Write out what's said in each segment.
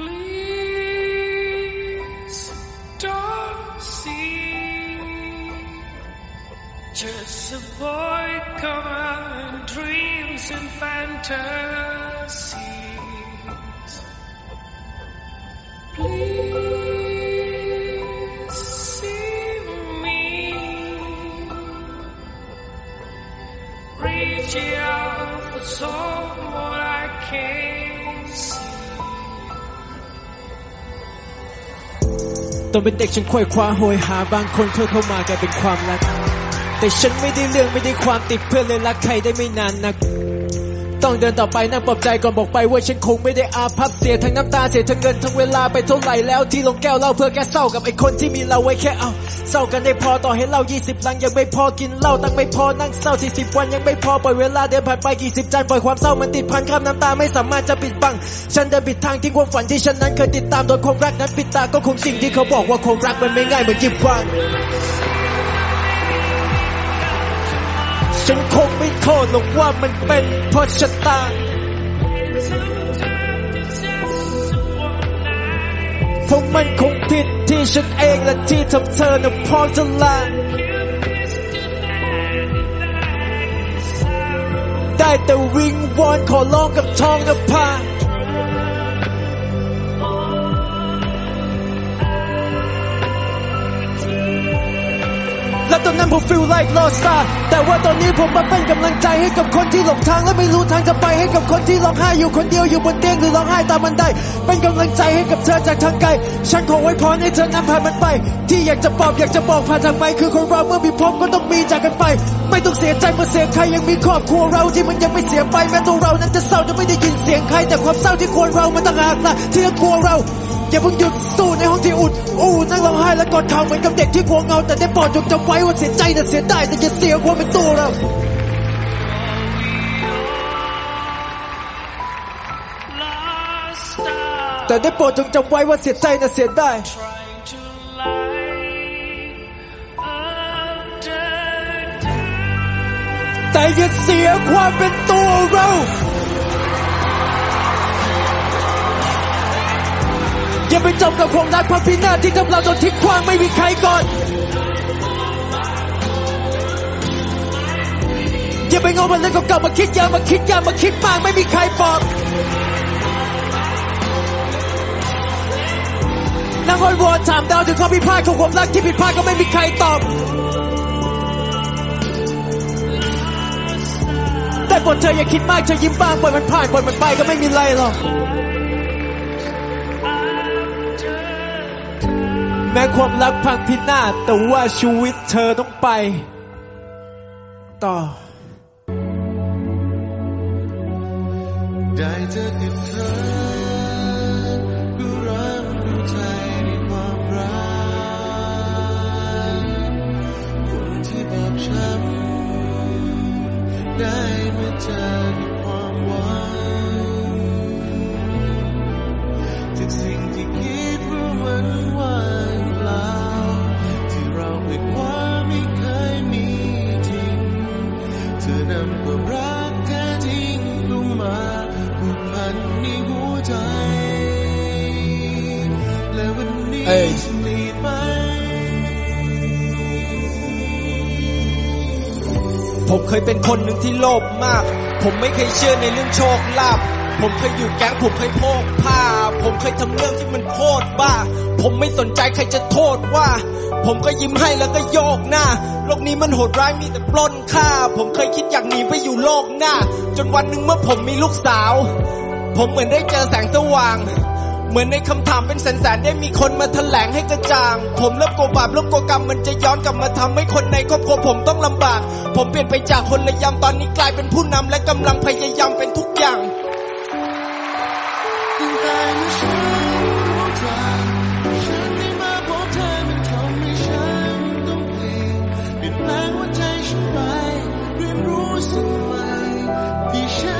Please don't see just a boy and dreams and fantasies. Please see me. Reach out for someone I can't ตอนเป็นเด็กฉันควยคว้าโหยหาบางคนเธอเข้ามากลายเป็นความรัก แต่ฉันไม่ได้เรื่องไม่ได้ความติดเพื่อนเลยรักใครได้ไม่นานนัก ต้องเดินต่อไปนั่งปลอบใจก่อนบอกไปว่าฉันคงไม่ได้อาภัพเสียทั้งน้ำตาเสียทั้งเงินทั้งเวลาไปเท่าไหร่แล้วที่ลงแก้วเหล้าเพื่อแก้เศร้ากับไอ้คนที่มีเราไว้แค่เอาเศร้ากันได้พอต่อให้เหล้า20 ลังยังไม่พอกินเหล้าตั้งไม่พอนั่งเศร้า 40 วันยังไม่พอปล่อยเวลาเดินผ่านไปกี่สิบจันปล่อยความเศร้ามันติดพันข้ามน้ำตาไม่สามารถจะปิดบัง ฉันเดินผิดทางทิ้งความฝันที่ฉันนั้นเคยติดตามโดนความรักนั้นปิดตาก็คงสิ่งที่เขาบอกว่าความรักมันไม่ง่ายเหมือนยิบวางฉันคง โทษหรอกว่ามันเป็นเพราะชะตาเพราะมันคงผิดที่ฉันเองและที่ทำเธอน่ะพร้อมจะลาได้แต่วิงวอนขอร้องกับทองนภา อนนั้นผม feel like lost star แต่ว่าตอนนี้ผมมาเป็นกำลังใจให้กับคนที่หลงทางและไม่รู้ทางจะไปให้กับคนที่ร้องไห้อยู่คนเดียวอยู่บนเตียงหรือร้องไห้ตามบันไดเป็นกำลังใจให้กับเธอจากทางไกล ฉันขอไว้พรให้เธอนำพามันไป ที่อยากจะบอกอยากจะบอกผ่านทางไมค์คือคนเราเมื่อมีพบก็ต้องมีจากกันไป ไม่ต้องเสียใจเมื่อเสียใครยังมีครอบครัวเราที่มันยังไม่เสียไปแม้ตัวเรานั้นจะเศร้าจะไม่ได้ยินเสียงใครแต่ความเศร้าที่ควรเรามันต่างหากล่ะที่กลัวเรา อย่าเพิ่งหยุดสู้ในห้องที่อุด อู้นั่งร้องไห้และกอดเข่าเหมือนกับเด็กที่กลัวเงา แต่ได้ปรดจงจำไว้ว่าเสียใจน่เสียได้แต่อย่าเสียความเป็นตัวเราแต่ได้โปรดจงจำไว้ว่าเสียใจน่ะเสียได้ แต่อย่าเสียความเป็นตัวเรา อย่าไปจมกับความรักพักพินาศที่ทำเราโดนทิ้งขว้างไม่มีใครก่อนอย่าไปงงมันเรื่องเก่ามาคิดยามาคิดยามาคิดมากไม่มีใครบอกนั่งอ้อนวอนถามดาวถึงความผิพาดของความรักที่ผิดพลาดก็ไม่มีใครตอบ แต่บทเธออย่าคิดมากเธอยิ้มบ้างปล่อยมันผ่านปล่อยมันไปก็ไม่มีไรหรอก แม้ความรักพังพินาศแต่ว่าชีวิตเธอต้องไป ต่อ ได้เจอกับเธอ คนหนึ่งที่โลภมาก ผมไม่เคยเชื่อในเรื่องโชคลาภผมเคยอยู่แก๊งผมเคยโพกผ้า ผมเคยทำเรื่องที่มันโคตรบ้า ผมไม่สนใจใครจะโทษว่า ผมก็ยิ้มให้แล้วก็โยกหน้า โลกนี้มันโหดร้ายมีแต่ปล้นฆ่า ผมเคยคิดอยากหนีไปอยู่โลกหน้า จนวันหนึ่งเมื่อผมมีลูกสาว ผมเหมือนได้เจอแสงสว่าง เหมือนในคำถามเป็นแสนๆได้มีคนมาแถลงให้กระจ่าง ผมเริ่มกลัวบาปเริ่มกลัวกรรมมันจะย้อนกลับมาทำให้คนในครอบครัวผมต้องลำบาก ผมเปลี่ยนไปจากคนระยำตอนนี้กลายเป็นผู้นำและกำลังพยายามเป็นทุกอย่างตั้งแต่เมื่อฉันรู้จักฉันได้มาพบเธอมันทำให้ฉันต้องเปลี่ยนแปลงหัวใจฉันไปเรียนรู้สิ่งใหม่ที่ฉัน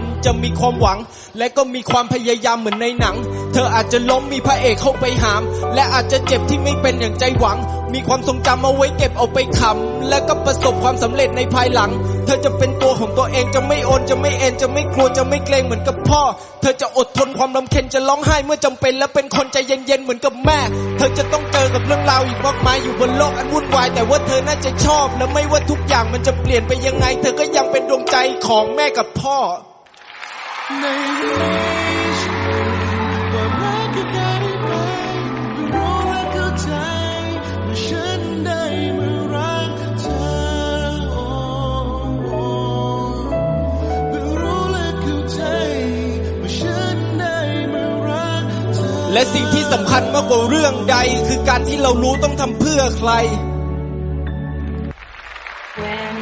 จะมีความหวัง และก็มีความพยายามเหมือนในหนัง เธออาจจะล้มมีพระเอกเข้าไปหาม และอาจจะเจ็บที่ไม่เป็นอย่างใจหวัง มีความทรงจำเอาไว้เก็บเอาไปขำและก็ประสบความสำเร็จในภายหลัง เธอจะเป็นตัวของตัวเองจะไม่โอนจะไม่เอ็นจะไม่กลัวจะไม่เกรงเหมือนกับพ่อ เธอจะอดทนความลำเค็ญจะร้องไห้เมื่อจำเป็น และเป็นคนใจเย็นๆเหมือนกับแม่ เธอจะต้องเจอกับเรื่องราวอีกมากมายอยู่บนโลกอันวุ่นวาย แต่ว่าเธอน่าจะชอบและไม่ว่าทุกอย่างมันจะเปลี่ยนไปยังไง เธอก็ยังเป็นดวงใจของแม่กับพ่อ และสิ่งที่สำคัญมากกว่าเรื่องใดคือการที่เรารู้ต้องทำเพื่อใคร When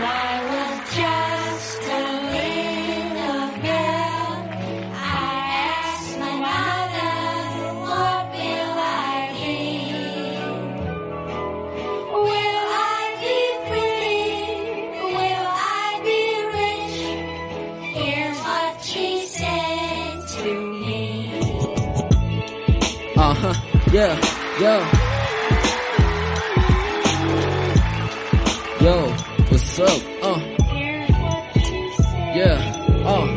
Yeah, yo, Yo, what's up? Uh. Yeah, uh.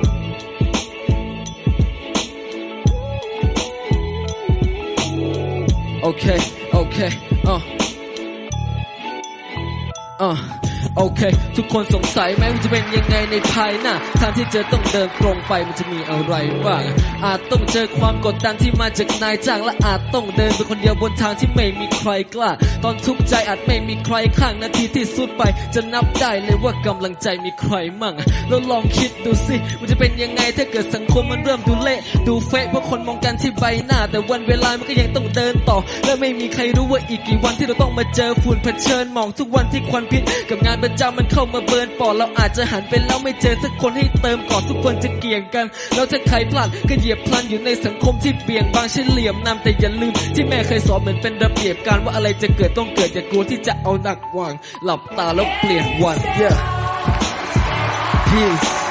Okay, okay, uh. Uh. โอเค ทุกคนสงสัยไหมว่าจะเป็นยังไงในภายหน้าทางที่เจอต้องเดินตรงไปมันจะมีอะไรบ้างอาจต้องเจอความกดดันที่มาจากนายจ้างและอาจต้องเดินไปคนเดียวบนทางที่ไม่มีใครกล้า ตอนทุกข์ใจอาจไม่มีใครข้างนาทีที่สุดไป จะนับได้เลยว่ากำลังใจมีใครมั่งแล้วลองคิดดูสิมันจะเป็นยังไงถ้าเกิดสังคมมันเริ่มดูเละดูเฟะเพราะคนมองกันที่ใบหน้า แต่วันเวลามันก็ยังต้องเดินต่อ และไม่มีใครรู้ว่าอีกกี่วันที่เราต้องมาเจอฝุ่นเผชิญหมอกทุกวันที่ควันพิษกับงานประจำมันเข้ามาเบิร์นปอดเราอาจจะหันไปแล้วไม่เจอสักคนให้เติมก่อนทุกคนจะเกี่ยงกัน แล้วถ้าใครพลาดก็เหยียบพลันอยู่ในสังคมที่เบี่ยงบางเฉลี่ยมนำแต่อย่าลืม ที่แม่เคยสอนเหมือนเป็นระเบียบการว่าอะไรจะเกิดต้องเกิดอย่ากลัวที่จะเอาหนักวาง หลับตาแล้วเปลี่ยนวัน yeah peace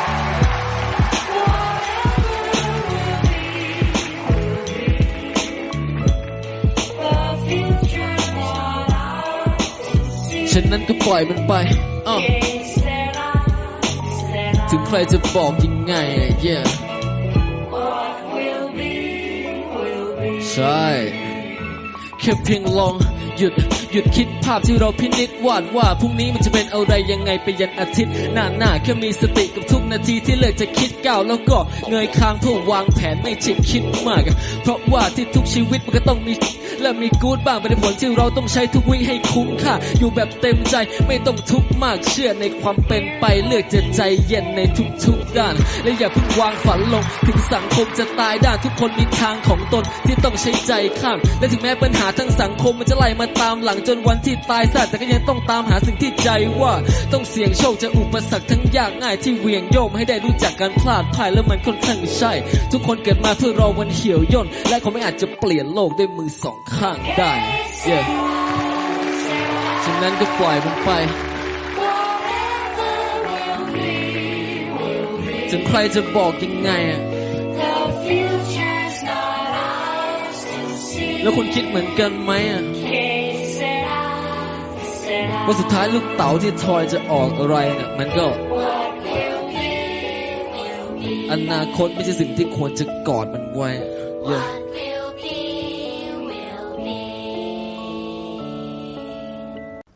ฉะนั้นก็ปล่อยมันไปอะถึงใครจะบอกยังไงอะ yeah ใช่แค่เพียงลองหยุดหยุดคิดภาพที่เราพินิจวาดว่าพรุ่งนี้มันจะเป็นอะไรยังไงไปยันอาทิตย์หน้าหน้าแค่มีสติกับทุกนาทีที่เลิกจะคิดก้าวแล้วก็เงยคางเพื่อวางแผนไม่ใช่คิดมาก เพราะว่าที่ทุกชีวิตมันก็ต้องมี และมีกู๊ดบ้างเป็นผลที่เราต้องใช้ทุกวิให้คุ้มค่าอยู่แบบเต็มใจไม่ต้องทุกข์มากเชื่อในความเป็นไปเลือกจะใจเย็นในทุกๆด้าน และอย่าเพิ่งวางฝันลง ถึงสังคมจะตายด้านทุกคนมีทางของตนที่ต้องใช้ใจข้ามและถึงแม้ปัญหาทั้งสังคมมันจะไล่มาตามหลังจนวันที่ตายซะแต่ก็ยังต้องตามหาสิ่งที่ใจว่าต้องเสี่ยงโชคจะอุปสรรคทั้งยากง่ายที่เวียงโยมให้ได้รู้จักการพลาดพ่ายแล้วมันค่อนข้างใช่ ทุกคนเกิดมาเพื่อรอวันเหี่ยวย่นและเขาไม่อาจจะเปลี่ยนโลกด้วยมือสองข้างได้ yeah. ฉะนั้นก็ปล่อยมันไป Whatever will be, will be. ถึงใครจะบอกยังไงอะแล้วคุณคิดเหมือนกันไหมอะว่าสุดท้ายลูกเต๋าที่ทอยจะออกอะไรเนี่ยมันก็ อนาคตไม่ใช่สิ่งที่ควรจะกอดมันไว้ yeah.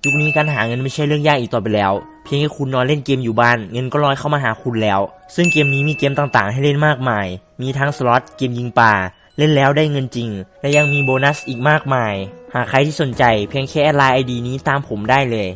ยุคนี้การหาเงินไม่ใช่เรื่องยากอีกต่อไปแล้ว เพียงแค่คุณนอนเล่นเกมอยู่บ้าน เงินก็ลอยเข้ามาหาคุณแล้ว ซึ่งเกมนี้มีเกมต่างๆ ให้เล่นมากมาย มีทั้งสล็อตเกมยิงปลาเล่นแล้วได้เงินจริง และยังมีโบนัสอีกมากมาย หากใครที่สนใจเพียงแค่ไลน์ไอดีนี้ตามผมได้เลย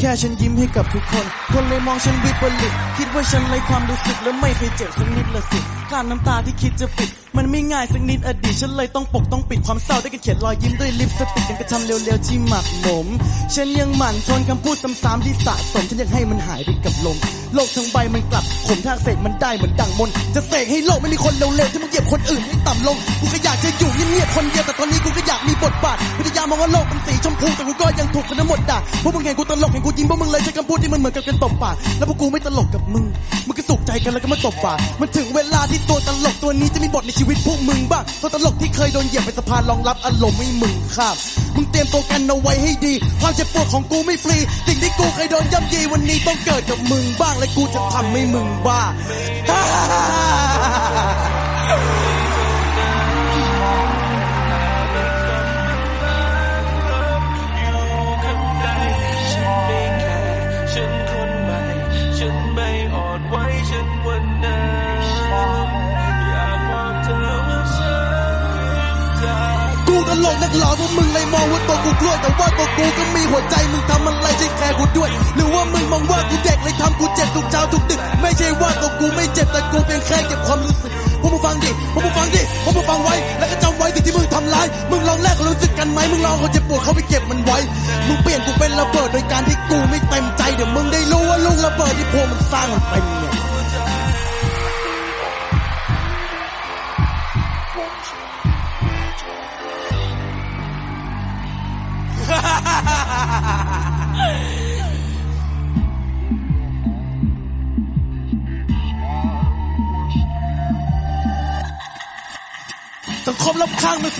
แค่ฉันยิ้มให้กับทุกคน คนเลยมองฉันวิปริตคิดว่าฉันไร้ความรู้สึกและไม่เคยเจ็บสักนิดละสิกลั้นน้ำตาที่คิดจะปิด มันไม่ง่ายสักนิดอดีตฉันเลยต้องปกต้องปิดความเศร้าด้วยการเขียนรอยยิ้มด้วยลิปสติกยังกระทำเร็วๆที่หมักหมมฉันยังหมั่นทนคำพูดซ้ำๆที่สะสมฉันยังให้มันหายไปกับลมโลกทั้งใบมันกลับขมถ้าเสกมันได้เหมือนดั่งมนจะเสกให้โลกไม่มีคนเร็วๆที่มึงเหยียบคนอื่นให้ต่ำลงกูก็อยากจะอยู่เงียบๆคนเดียวแต่ตอนนี้กูก็อยากมีบทบาทพยายามมองว่าโลกเป็นสีชมพูแต่กูก็ยังถูกคนทั้งหมดด่าพวกมึงเห็นกูตลกเห็นกูยิ้มพวกมึงเลยใช้คำพูดที่มันเหมือนกับกันตบปากแล้วพวกกูไม่ตลกกับมึงมึงก็สุขใจกันแล้วก็มาตบปากมันถึงเวลาที่ตัวตลกตัวนี้จะมีบทในชีวิตพวกมึงบ้างตัวตลกที่เคยโดนเหยียบเป็นสะพานรองรับอารมณ์ให้มึงข้ามมึงเตรียมตัวกันเอาไว้ให้ดี ความเจ็บปวดของกูไม่ฟรี สิ่งที่กูเคยโดนย่ำยีวันนี้ต้องเกิดกับมึงบ้างและกูจะทำให้มึงบ้า นักหลอพวกมึงเลยมองว่าตัวกูกล้วย แต่ว่าตัวกูก็มีหัวใจมึงทำอะไรใช่แค่กูด้วย หรือว่ามึงมองว่ากูเด็กเลยทำกูเจ็บทุกเช้าทุกดึก ไม่ใช่ว่าตัวกูไม่เจ็บแต่กูเพียงแค่เก็บความรู้สึกพวกมึงฟังดิพวกมึงฟังดิพวกมึงฟังไว้ แล้วก็จำไว้สิ่งที่มึงทำร้าย มึงลองแลกความรู้สึกกันไหมมึงลองเอาเจ็บปวดเขาไปเก็บมันไว้ มึงเปลี่ยนกูเป็นระเบิดโดยการที่กูไม่เต็มใจเดี๋ยวมึงได้รู้ว่าลูกระเบิดที่พวกมึงสร้างมันเป็นไง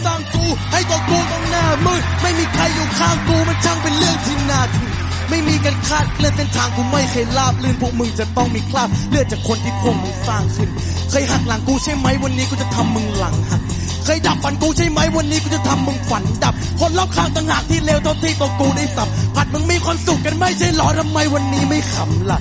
สร้างกู ให้ตัวกูต้องหน้ามืดไม่มีใครอยู่ข้างกูมันช่างเป็นเรื่องที่น่าทึ่งไม่มีการคาดเคลื่อนเส้นทางกูไม่เคยลาบลื่นพวกมึงจะต้องมีคราบเลือดจากคนที่พวกมึงสร้างขึ้น เคยหักหลังกูใช่ไหมวันนี้กูจะทำมึงหลังหักเคยดับฝันกูใช่ไหมวันนี้กูจะทำมึงฝันดับ คนรอบข้างต่างหากที่เลวเท่าที่ตัวกูได้สับผัดมึงมีความสุขกันไม่ใช่หรอทำไมวันนี้ไม่ขำล่ะ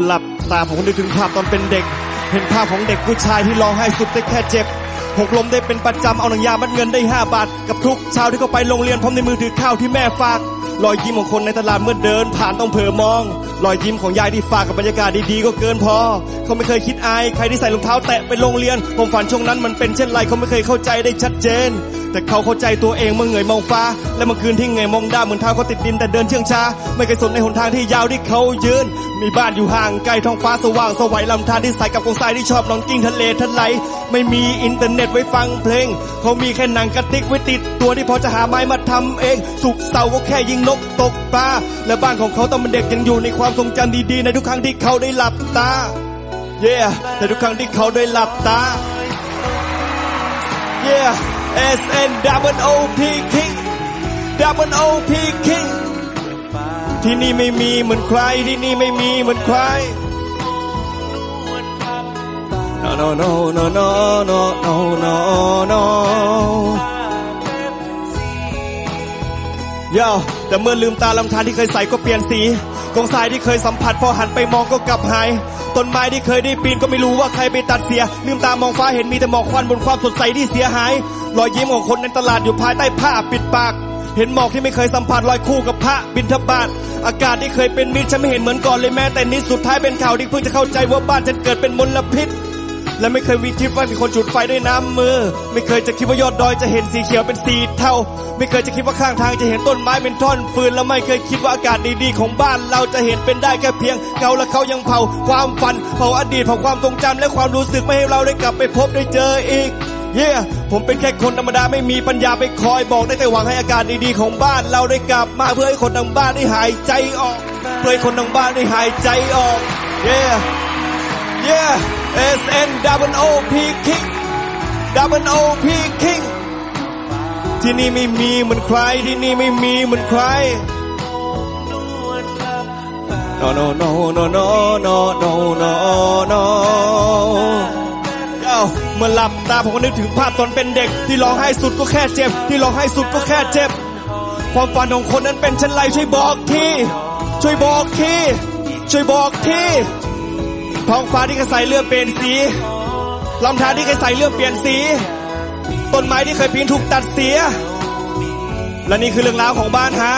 ื่อหลับตาผมนึกถึงภาพตอนเป็นเด็ก เห็นภาพของเด็กผู้ชายที่ร้องไห้สุดได้แค่เจ็บหกลมได้เป็นประจำเอาหนังยามัดเงินได้ 5 บาท กับทุกเช้าที่เขาไปโรงเรียนพร้อมในมือถือข้าวที่แม่ฝาก รอยยิ้มของคนในตลาดเมื่อเดิน ผ่านต้องเผลอมอง รอยยิ้มของยายที่ฝากกับบรรยากาศดีๆก็เกินพอ เขาไม่เคยคิดอายใครที่ใส่รองเท้าแตะไปโรงเรียนผมฝันช่วงนั้นมันเป็นเช่นไรเขาไม่เคยเข้าใจได้ชัดเจน แต่เขาเข้าใจตัวเองเมื่อเงยมองฟ้า และเมื่อคืนที่เงยมองดาวเหมือนเท้าเขาติดดินแต่เดินเชื่องช้า ไม่เคยสนในหนทางที่ยาวที่เขายืน มีบ้านอยู่ห่างไกลท้องฟ้าสว่างสวัยลำธารที่ใสกับกองทรายที่ชอบนอนกิ้งทะเลทลายไม่มีอินเทอร์เน็ตไว้ฟังเพลง เขามีแค่หนังกระติกไว้ติดตัวที่พอจะหาไม้มาทำเอง สุกเสาก็แค่ยิงนกตกปลาและบ้านของเขาตอนเป็นเด็กยังอยู่ในความทรงจำดีๆ ในทุกครั้งที่เขาได้หลับตา yeah ในทุกครั้งที่เขาได้หลับตา yeah S N double O P King double O P King ที่นี่ไม่มีเหมือนใครที่นี่ไม่มีเหมือนใคร no no no no no no no no no ย่าแต่เมื่อลืมตาลำธารที่เคยใส่ก็เปลี่ยนสีกองทรายที่เคยสัมผัสพอหันไปมองก็กลับหายต้นไม้ที่เคยได้ปีนก็ไม่รู้ว่าใครไปตัดเสีย ลืมตามองฟ้าเห็นมีแต่หมอกควันบนความสดใสที่เสียหาย รอยยิ้มของคนในตลาดอยู่ภายใต้ผ้าปิดปาก เห็นหมอกที่ไม่เคยสัมผัสลอยคู่กับพระบินทบาทอากาศที่เคยเป็นมิตรฉันไม่เห็นเหมือนก่อนเลยแม้แต่นิดสุดท้ายเป็นข่าวที่เพิ่งจะเข้าใจว่าบ้านฉันเกิดเป็นมลพิษ และไม่เคยวิคิดว่ามีคนจุดไฟด้วยน้ำมือ ไม่เคยจะคิดว่ายอดดอยจะเห็นสีเขียวเป็นสีเทาไม่เคยจะคิดว่าข้างทางจะเห็นต้นไม้เป็นท่อนฟืนและไม่เคยคิดว่าอากาศดีๆของบ้านเราจะเห็นเป็นได้แค่เพียงเงาและเขายังเผาความฝันเผาอดีตเผาความทรงจำและความรู้สึกไม่ให้เราได้กลับไปพบได้เจออีก เย่ผมเป็นแค่คนธรรมดาไม่มีปัญญาไปคอยบอกได้แต่หวังให้อากาศดีๆของบ้านเราได้กลับมาเพื่อให้คนทางบ้านได้หายใจออก เพื่อให้คนทางบ้านได้หายใจออกเย่ Yeah S N double O P King double O P King ที่นี่ไม่มีเหมือนใครที่นี่ไม่มีเหมือนใคร no no no no no no no no no มื่อหลับตาผมก็นึกถึงภาพตอนเป็นเด็ก ที่ร้องไห้สุดก็แค่เจ็บ ที่ร้องไห้สุดก็แค่เจ็บ ความฝันของคนนั้นเป็นเช่นไรช่วยบอกทีช่วยบอกทีช่วยบอกทีท้องฟ้าที่เคยใส่เลือดเปลี่ยนสีลำธารที่เคยใส่เลือดเปลี่ยนสีต้นไม้ที่เคยปีนถูกตัดเสีย และนี่คือเรื่องราวของบ้านฮา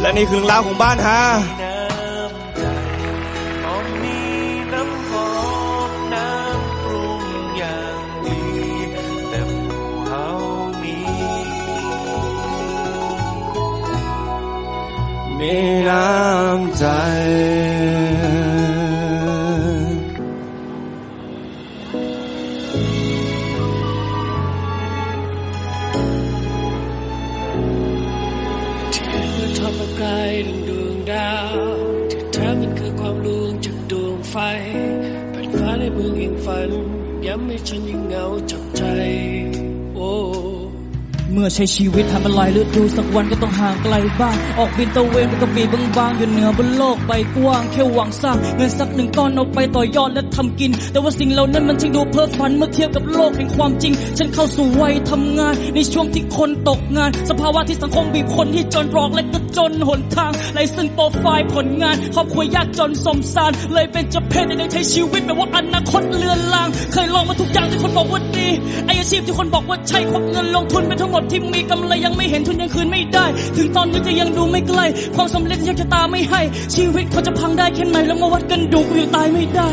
และนี่คือเรื่องราวของบ้านฮา 在 ใช้ชีวิตทำอะไรฤดูสักวันก็ต้องห่างไกลบ้านออกบินตะเวนไปกระบี่บางๆอยู่เหนือบนโลกใบกว้างแค่หวังสร้างเงินสักหนึ่งก้อนเอาไปต่อยอดและทำกิน แต่ว่าสิ่งเหล่านั้นมันช่างดูเพ้อฝันเมื่อเทียบกับโลกแห่งความจริง ฉันเข้าสู่วัยทำงาน ในช่วงที่คนตกงาน สภาวะที่สังคมบีบคนที่จนรอกและก็จนหนทางไรซึ่งโปรไฟล์ผลงานครอบครัวยากจนสมสาร เลยเป็นเจะเพศในได้ใช้ชีวิตแบบว่าอนาคตเลือนลาง เคยลองมาทุกอย่างที่คนบอกว่าดีไออาชีพที่คนบอกว่าใช่ควักเงินลงทุนไปทั้งหมดที่มีกำไรยังไม่เห็นทุนยังคืนไม่ได้ ถึงตอนนี้จะยังดูไม่ใกล้ความสำเร็จยังจะตาไม่ให้ ชีวิตเขาจะพังได้แค่ไหนแล้วมาวัดกันดูกูยังตายไม่ได้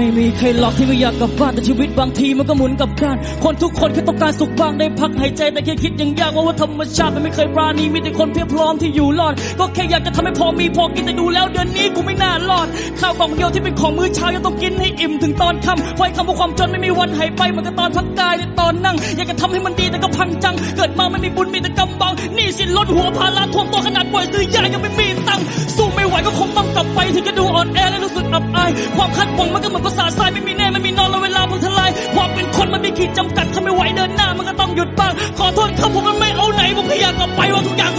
ไม่มีใครหลอกที่ไม่อยากกลับบ้านแต่ชีวิตบางทีมันก็หมุนกับด้านคนทุกคนแค่ต้องการสุขบ้างได้พักหายใจแต่แค่คิดยังยากว่าว่าธรรมชาติมันไม่เคยปราณีมีแต่คนเพียบพร้อมที่อยู่รอด ก็แค่อยากจะทำให้พอมีพอกินแต่ดูแล้วเดือนนี้กูไม่น่ารอดข้าวกล่องเดียวที่เป็นของมื้อเช้ายังต้องกินให้อิ่มถึงตอนค่ำไอ้คำว่าความจนไม่มีวันหายไปเหมันก็ตอนพักกายในตอนนั่ง อยากจะทำให้มันดีแต่ก็พังจัง เกิดมาไม่มีบุญมีแต่กำบังหนี่สินล้นหัวภาระท่วมตัวขนาดป่วยซื้อยายังไม่มีตังค์สู้ไม่ไหวก็คงต้องกลับไปถึงจะดูอ่อนแอและรู้สึกอับายความคาดหวังมันก็เหมือนภาษาทรายไม่มีแน่ไม่มีนอนแล้วเวลาพังทลายความเป็นคนมันมีขีดจำกัดถ้าไม่ไหวเดินหน้ามันก็ต้องหยุดบ้างขอโทษครับผมมันไม่เอาไหนผมแค่อยากกลับไปว่าทุกอย่าง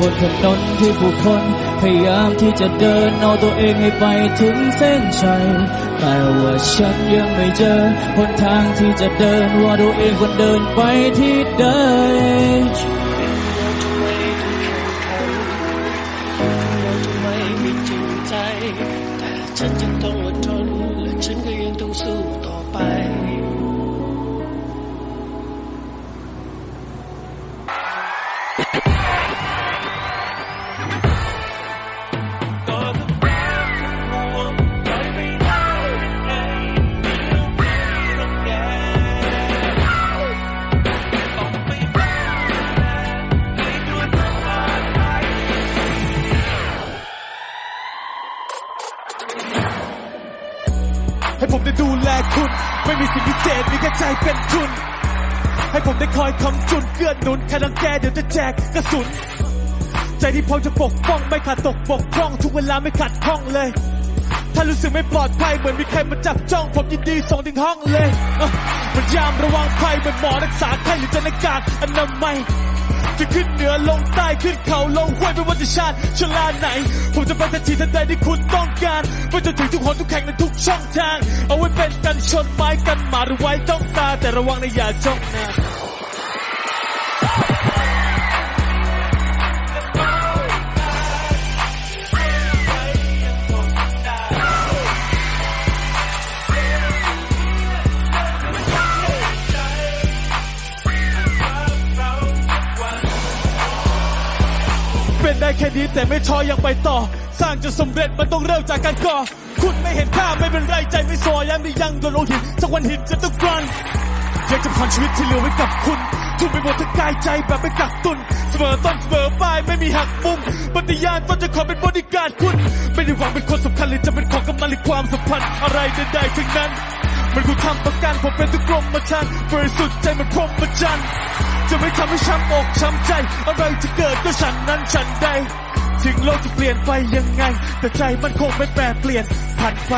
บนบนถนนที่ผู้คนพยายามที่จะเดินเอาตัวเองให้ไปถึงเส้นชัย แต่ว่าฉันยังไม่เจอหนทางที่จะเดินว่าตัวเองควรเดินไปที่ใด ไม่มีสิ่งพิเศษมีแค่ใจเป็นทุน ให้ผมได้คอยคำจุนเกื้อนหนุนแค่รังแกเดี๋ยวจะแจกกระสุน ใจที่พร้อมจะปกป้องไม่ขาดตกบกพร่องทุกเวลาไม่ขาดข้องเลย ถ้ารู้สึกไม่ปลอดภัยเหมือนมีใครมาจับจ้อง ผมยินดีส่งถึงห้องเลยเอ้อมันยามระวังภัยเหมือนหมอรักษาไข้หรือจะหน้ากากอนามัย จะขึ้นเหนือลงใต้ขึ้นเขาลงห้วยไม่ว่าจะชาติชลาไหน ผมจะไปทันทีทันใดที่คุณต้องการไปจนถึงทุกหนทุกแห่งในทุกช่องทาง เอาไว้เป็นกันชนไม้กันหมาหรือไว้ต้องตาแต่ระวังนะอย่าจ้องหน้า ได้แค่นี้แต่ไม่ท้อยังไปต่อ สร้างจนสำเร็จมันต้องเริ่มจากการก่อ คุณไม่เห็นค่าไม่เป็นไรใจไม่ซอย้ำไม่ยังโดนโลหิตสักวันหินจะต้องกรันอยากจะผ่านชีวิตที่เหลือไว้กับคุณทุ่มไปหมดทั้งกายใจแบบไม่กักตุน เสมอต้นเสมอปลายไม่มีหักมุมปฏิญาณว่าจะขอเป็นบริการคุณ ไม่ได้หวังเป็นคนสำคัญหรือจะเป็นของกำมันหรือความสัมพันธ์อะไรใดๆทั้งนั้น มันคุณทำประกันผมเป็นทุกกรมมาชันบริสุทธิ์ใจมันพรมมจรรย์จะไม่ทำให้ช้ำอกช้ำใจ อะไรจะเกิดก็ฉันนั้นฉันใดถึงโลกจะเปลี่ยนไปยังไง แต่ใจมันคงไม่แปรเปลี่ยนผ่านไป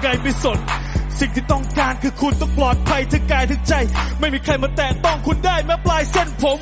ไงไม่สน สิ่งที่ต้องการคือคุณต้องปลอดภัยทั้งกายทั้งใจ ไม่มีใครมาแตะต้องคุณได้แม้ปลายเส้นผม